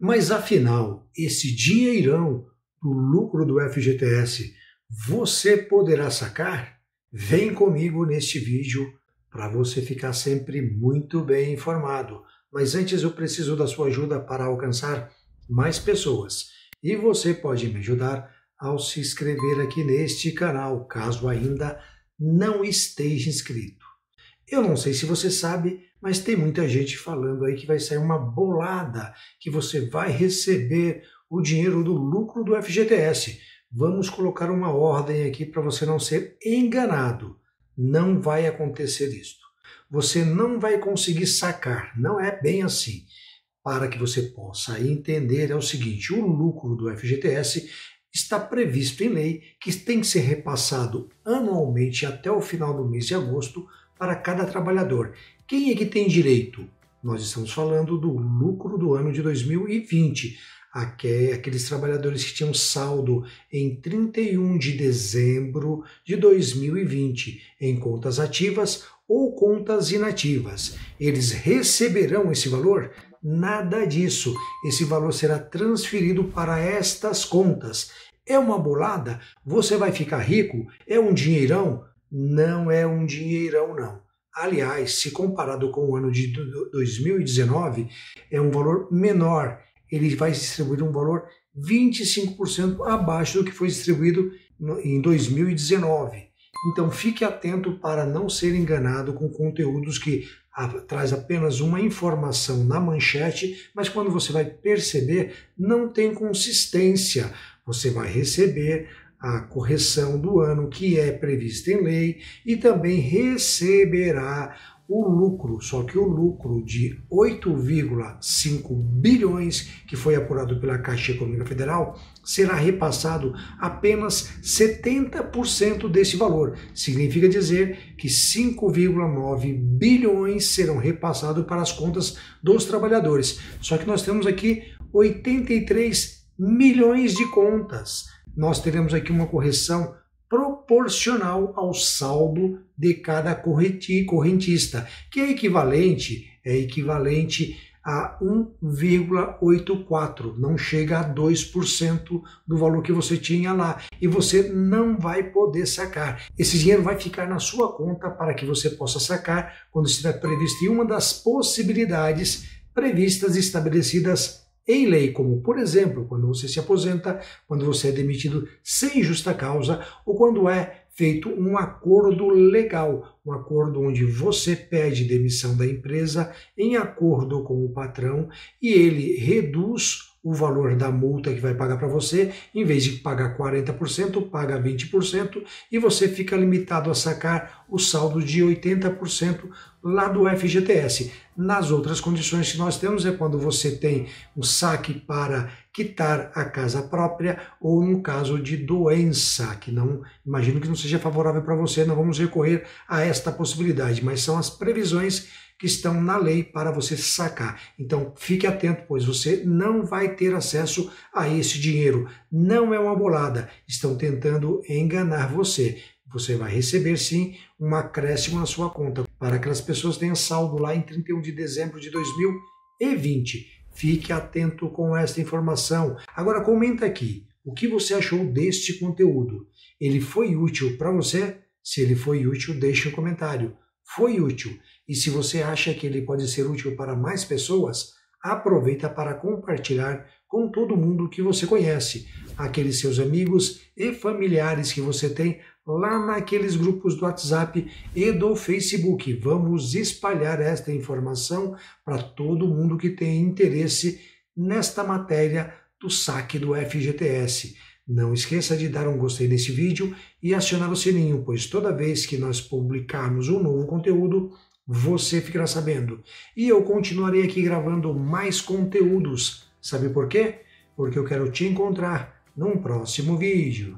Mas afinal, esse dinheirão do lucro do FGTS você poderá sacar? Vem comigo neste vídeo para você ficar sempre muito bem informado. Mas antes eu preciso da sua ajuda para alcançar mais pessoas. E você pode me ajudar ao se inscrever aqui neste canal, caso ainda não esteja inscrito. Eu não sei se você sabe, mas tem muita gente falando aí que vai sair uma bolada, que você vai receber o dinheiro do lucro do FGTS. Vamos colocar uma ordem aqui para você não ser enganado. Não vai acontecer isto. Você não vai conseguir sacar, não é bem assim. Para que você possa entender, é o seguinte: o lucro do FGTS está previsto em lei que tem que ser repassado anualmente até o final do mês de agosto para cada trabalhador. Quem é que tem direito? Nós estamos falando do lucro do ano de 2020. Aqueles trabalhadores que tinham saldo em 31 de dezembro de 2020 em contas ativas ou contas inativas. Eles receberão esse valor? Nada disso. Esse valor será transferido para estas contas. É uma bolada? Você vai ficar rico? É um dinheirão? Não é um dinheirão, não. Aliás, se comparado com o ano de 2019, é um valor menor. Ele vai distribuir um valor 25% abaixo do que foi distribuído em 2019. Então fique atento para não ser enganado com conteúdos que traz apenas uma informação na manchete, mas quando você vai perceber, não tem consistência. Você vai receber a correção do ano que é prevista em lei e também receberá o lucro, só que o lucro de 8,5 bilhões que foi apurado pela Caixa Econômica Federal será repassado apenas 70% desse valor. Significa dizer que 5,9 bilhões serão repassados para as contas dos trabalhadores. Só que nós temos aqui 83 milhões de contas nós teremos aqui uma correção proporcional ao saldo de cada correntista, que é equivalente, é equivalente a 1,84, não chega a 2% do valor que você tinha lá e você não vai poder sacar. Esse dinheiro vai ficar na sua conta para que você possa sacar quando estiver previsto em uma das possibilidades previstas e estabelecidas em lei, como por exemplo, quando você se aposenta, quando você é demitido sem justa causa ou quando é feito um acordo legal, um acordo onde você pede demissão da empresa em acordo com o patrão e ele reduz o valor da multa que vai pagar para você, em vez de pagar 40%, paga 20% e você fica limitado a sacar o saldo de 80% lá do FGTS. Nas outras condições que nós temos é quando você tem um saque para quitar a casa própria ou no caso de doença, que não imagino que não seja favorável para você, não vamos recorrer a esta possibilidade, mas são as previsões que estão na lei para você sacar. Então fique atento, pois você não vai ter acesso a esse dinheiro. Não é uma bolada. Estão tentando enganar você. Você vai receber sim um acréscimo na sua conta para que as pessoas tenham saldo lá em 31 de dezembro de 2020. Fique atento com esta informação. Agora comenta aqui o que você achou deste conteúdo. Ele foi útil para você? Se ele foi útil, deixe um comentário. Foi útil. E se você acha que ele pode ser útil para mais pessoas, aproveita para compartilhar com todo mundo que você conhece, aqueles seus amigos e familiares que você tem lá naqueles grupos do WhatsApp e do Facebook. Vamos espalhar esta informação para todo mundo que tem interesse nesta matéria do saque do FGTS. Não esqueça de dar um gostei nesse vídeo e acionar o sininho, pois toda vez que nós publicarmos um novo conteúdo, você ficará sabendo. E eu continuarei aqui gravando mais conteúdos. Sabe por quê? Porque eu quero te encontrar num próximo vídeo.